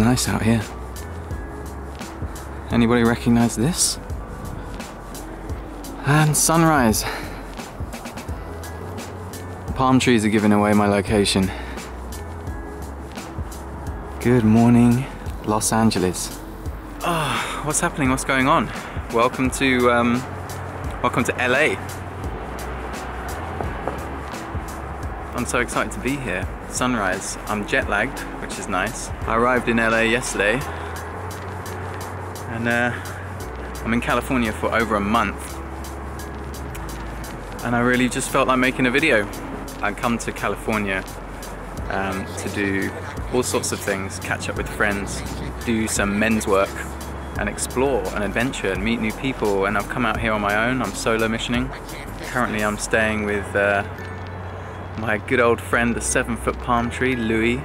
Nice out here. Anybody recognize this? And sunrise. Palm trees are giving away my location. Good morning, Los Angeles. Oh, what's happening? What's going on? Welcome to um, welcome to LA. I'm so excited to be here. Sunrise. I'm jet lagged, which is nice. I arrived in LA yesterday, and uh, I'm in California for over a month. And I really just felt like making a video. I come to California um, to do all sorts of things, catch up with friends, do some men's work, and explore and adventure and meet new people. And I've come out here on my own. I'm solo missioning. Currently, I'm staying with uh, my good old friend, the seven foot palm tree, Louis.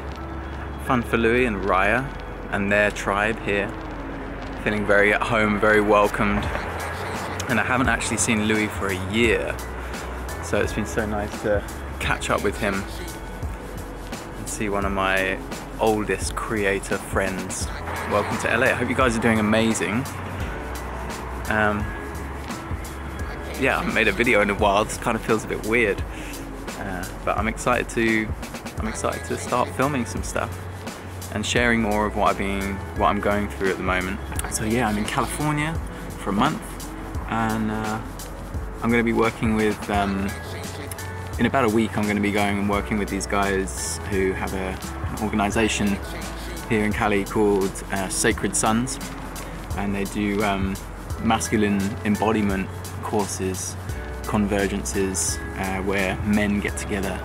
Fun for Louis and Raya and their tribe here. Feeling very at home, very welcomed. And I haven't actually seen Louis for a year. So it's been so nice to catch up with him and see one of my oldest creator friends. Welcome to LA. I hope you guys are doing amazing. Um, yeah, I haven't made a video in a while. This kind of feels a bit weird, but I'm excited to. I'm excited to start filming some stuff and sharing more of what I've been, what I'm going through at the moment. So yeah, I'm in California for a month, and uh, I'm going to be working with. Um, in about a week, I'm going to be going and working with these guys who have a, an organization here in Cali called uh, Sacred Sons, and they do um, masculine embodiment courses, convergences, uh, where men get together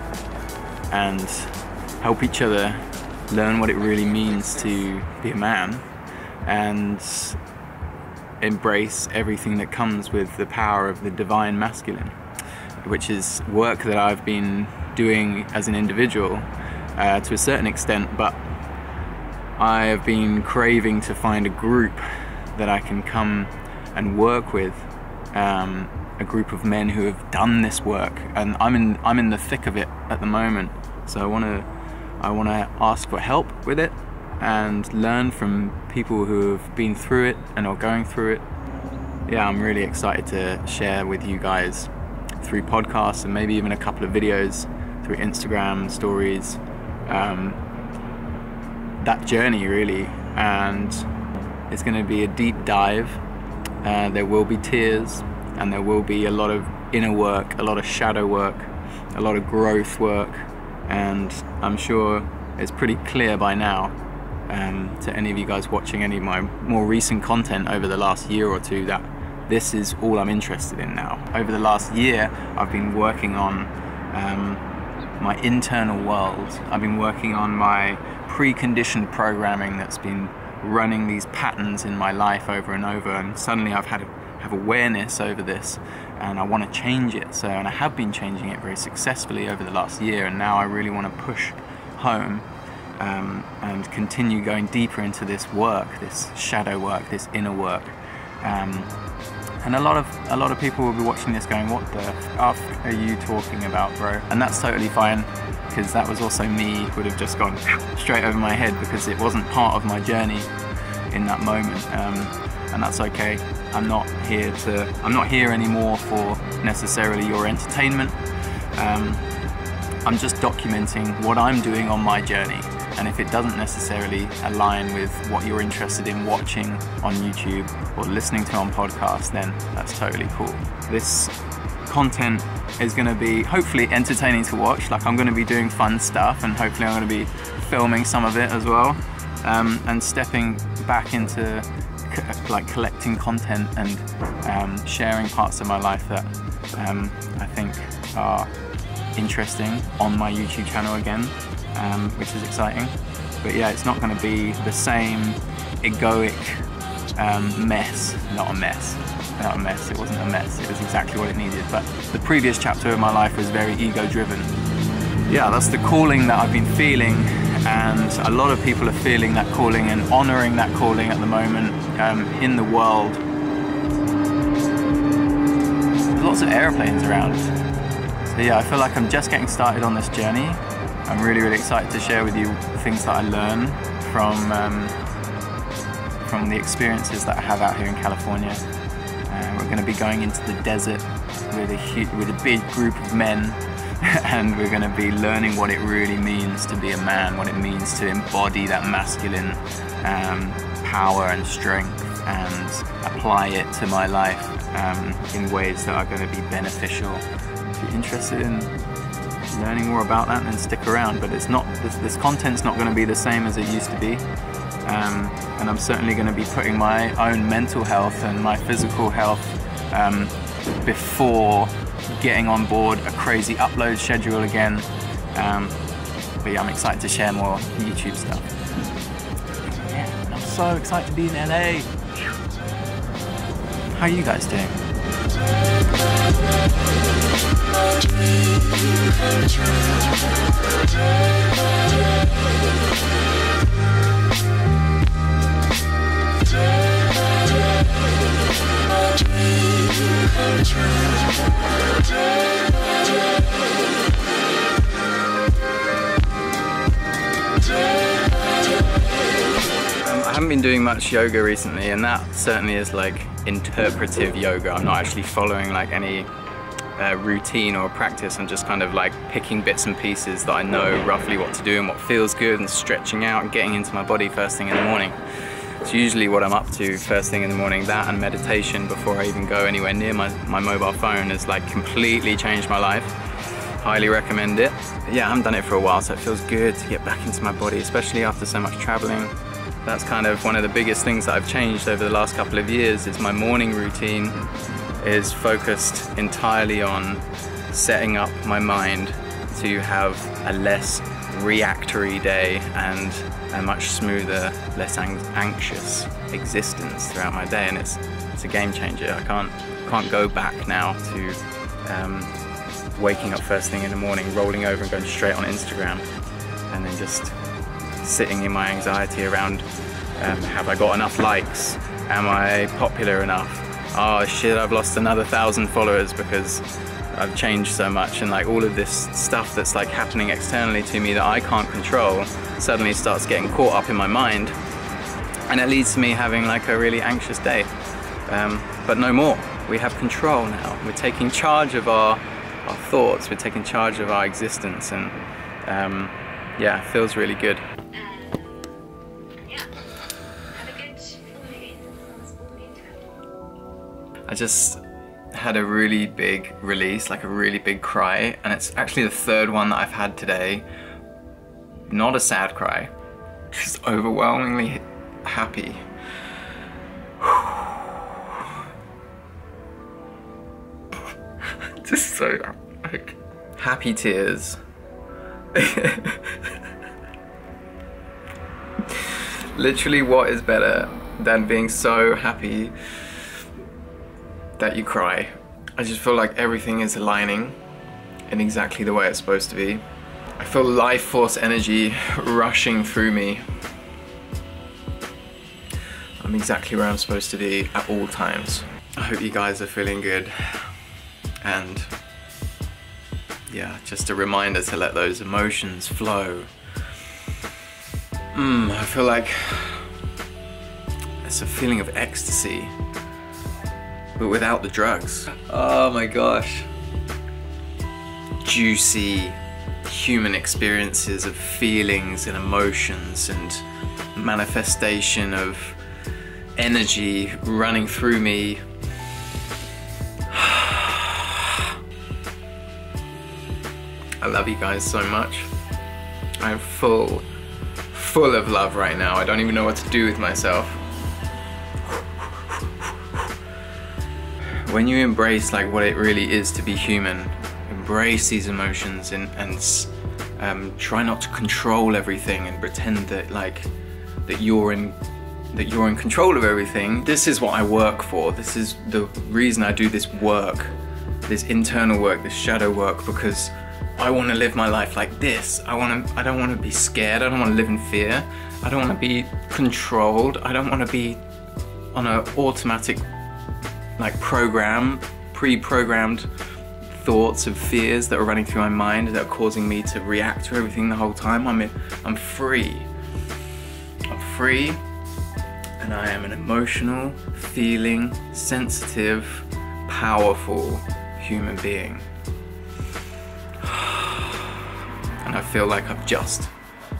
and help each other learn what it really means to be a man and embrace everything that comes with the power of the divine masculine, which is work that I've been doing as an individual uh, to a certain extent, but I have been craving to find a group that I can come and work with, um, a group of men who have done this work, and I'm in I'm in the thick of it at the moment. So I want to I want to ask for help with it and learn from people who have been through it and are going through it. Yeah, I'm really excited to share with you guys through podcasts and maybe even a couple of videos through Instagram stories. Um, that journey really and it's going to be a deep dive uh, there will be tears and there will be a lot of inner work a lot of shadow work a lot of growth work. And i'm sure it's pretty clear by now um, to any of you guys watching any of my more recent content over the last year or two that this is all i'm interested in now. Over the last year i've been working on um, my internal world. I've been working on my preconditioned programming that's been running these patterns in my life over and over. And suddenly I've had have awareness over this and I want to change it. So and I have been changing it very successfully over the last year and now I really want to push home um, and continue going deeper into this work this shadow work this inner work. Um, and a lot of a lot of people will be watching this going what the f are you talking about bro? And that's totally fine because that was also me would have just gone straight over my head because it wasn't part of my journey in that moment. Um, and that's okay. I'm not here to I'm not here anymore for necessarily your entertainment. Um, I'm just documenting what I'm doing on my journey. And if it doesn't necessarily align with what you're interested in watching on YouTube or listening to on podcast then that's totally cool. This content is going to be hopefully entertaining to watch. Like I'm going to be doing fun stuff and hopefully I'm going to be filming some of it as well um, and stepping back into like collecting content and um, sharing parts of my life that um, I think are interesting on my YouTube channel again, um, which is exciting. But yeah, it's not going to be the same egoic um, mess, not a mess, not a mess, it wasn't a mess, it was exactly what it needed. But the previous chapter of my life was very ego driven. Yeah, that's the calling that I've been feeling, and a lot of people are feeling that calling and honoring that calling at the moment um, in the world. There's lots of aeroplanes around. So yeah, I feel like I'm just getting started on this journey. I'm really, really excited to share with you things that I learn from um, from the experiences that I have out here in California. Uh, we're going to be going into the desert with a with a big group of men, and we're going to be learning what it really means to be a man, what it means to embody that masculine um, power and strength, and apply it to my life um, in ways that are going to be beneficial. If you're interested in learning more about that, then stick around. But it's not this, this content's not going to be the same as it used to be. Um, and I'm certainly going to be putting my own mental health and my physical health um, before getting on board a crazy upload schedule again. Um, but yeah, I'm excited to share more YouTube stuff. So excited to be in LA. How are you guys doing? Haven't been doing much yoga recently and that certainly is like interpretive yoga. I'm not actually following like any uh, routine or practice. I'm just kind of like picking bits and pieces that I know roughly what to do and what feels good and stretching out and getting into my body first thing in the morning. It's usually what I'm up to first thing in the morning. That and meditation before I even go anywhere near my, my mobile phone has like completely changed my life. Highly recommend it. But yeah, I haven't done it for a while, so it feels good to get back into my body, especially after so much traveling. That's kind of one of the biggest things that I've changed over the last couple of years is my morning routine is focused entirely on setting up my mind to have a less reactory day and a much smoother, less anxious existence throughout my day, and it's it's a game changer. I can't can't go back now to um, waking up first thing in the morning, rolling over and going straight on Instagram, and then just sitting in my anxiety around um, have I got enough likes? Am I popular enough? Oh shit, I've lost another thousand followers because I've changed so much and like all of this stuff that's like happening externally to me that I can't control suddenly starts getting caught up in my mind and it leads to me having like a really anxious day. Um, but no more. We have control now. We're taking charge of our, our thoughts. We're taking charge of our existence and um, yeah, feels really good. Just had a really big release, like a really big cry, and it's actually the third one that I've had today. Not a sad cry, just overwhelmingly happy. just so like happy tears. Literally, what is better than being so happy that you cry. I just feel like everything is aligning in exactly the way it's supposed to be. I feel life force energy rushing through me. I'm exactly where I'm supposed to be at all times. I hope you guys are feeling good and yeah, just a reminder to let those emotions flow. Mmm, I feel like it's a feeling of ecstasy but without the drugs. Oh my gosh. Juicy human experiences of feelings and emotions and manifestation of energy running through me. I love you guys so much. I'm full, full of love right now. I don't even know what to do with myself. When you embrace like what it really is to be human, embrace these emotions and, and um, try not to control everything and pretend that like that you're in that you're in control of everything. This is what I work for. This is the reason I do this work, this internal work, this shadow work, because I want to live my life like this. I want to. I don't want to be scared. I don't want to live in fear. I don't want to be controlled. I don't want to be on an automatic like program, pre-programmed thoughts and fears that are running through my mind that are causing me to react to everything the whole time. I'm, I'm free. I'm free and I am an emotional, feeling, sensitive, powerful human being. And I feel like I've just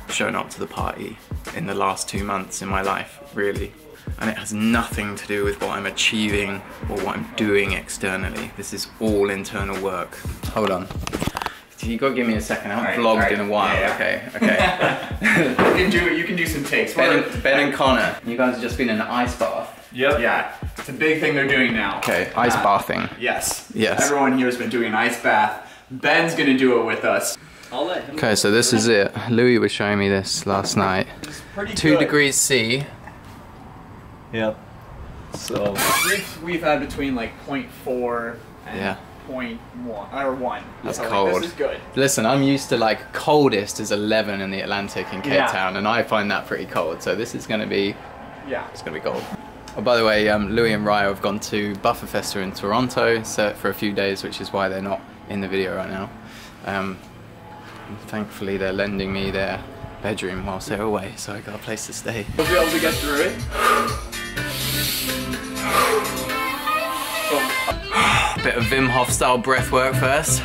shown up to the party in the last two months in my life, really. And it has nothing to do with what I'm achieving or what I'm doing externally. This is all internal work. Hold on. You gotta give me a second. I haven't Alright, vlogged alright. in a while. Yeah, Okay, okay. You can do it. you can do some takes. ben, and, ben and Connor, you guys have just been in an ice bath. Yep. Yeah. It's a big thing they're doing now. Okay, ice Uh, bathing. Yes. Yes. Everyone here has been doing an ice bath. Ben's gonna do it with us. I'll let him. Okay, so this is it. Louis was showing me this last night. Two good. degrees C. Yep. So We've, we've had between like 0.4 and Yeah. 0.1 or 1. That's so, like, cold. this is good. Listen, I'm used to like coldest is 11 in the Atlantic in Cape Yeah. Town, and I find that pretty cold. So this is gonna be, Yeah. it's gonna be cold. Oh, by the way, um, Louis and Ryo have gone to Bufferfesta in Toronto so for a few days, which is why they're not in the video right now. Um, thankfully, they're lending me their bedroom whilst they're away, so I got a place to stay. We'll be able to get through it. Bit of Wim Hof style breath work first.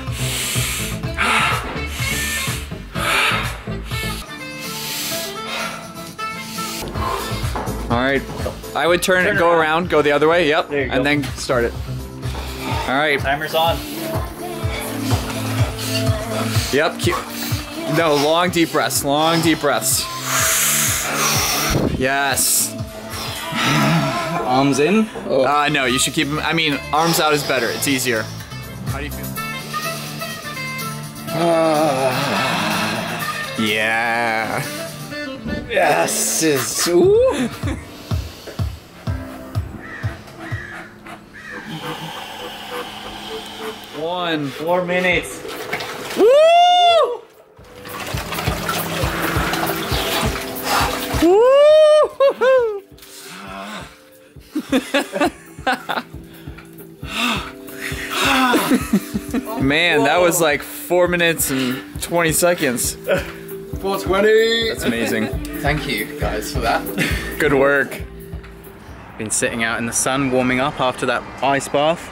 All right. I would turn, it, go around, go the other way. Yep. There you go. and then start it. All right. timer's on. Yep. Keep, no, long deep breaths. Long deep breaths. Yes. Arms in. Oh. Uh, no, you should keep them. I mean, arms out is better. It's easier. How do you feel? yeah. Yes, is ooh. One. Four minutes. Man, that was like four minutes and 20 seconds. 420. That's amazing. Thank you guys for that. Good work. Been sitting out in the sun warming up after that ice bath.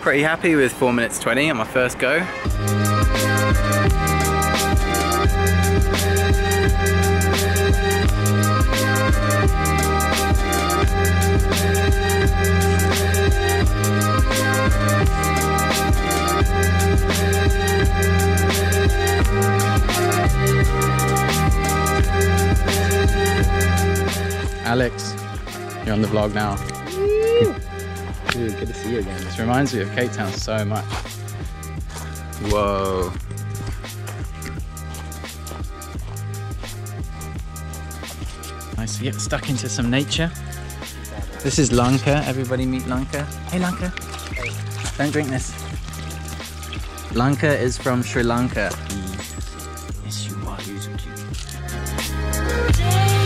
Pretty happy with 4 minutes 20 on my first go. Alex, you're on the vlog now. Dude, good to see you again. This reminds me of Cape Town so much. Whoa. Nice to get stuck into some nature. This is Lanka. Everybody meet Lanka. Hey Lanka. Don't drink this. Lanka is from Sri Lanka. Yes, you are. You're so cute.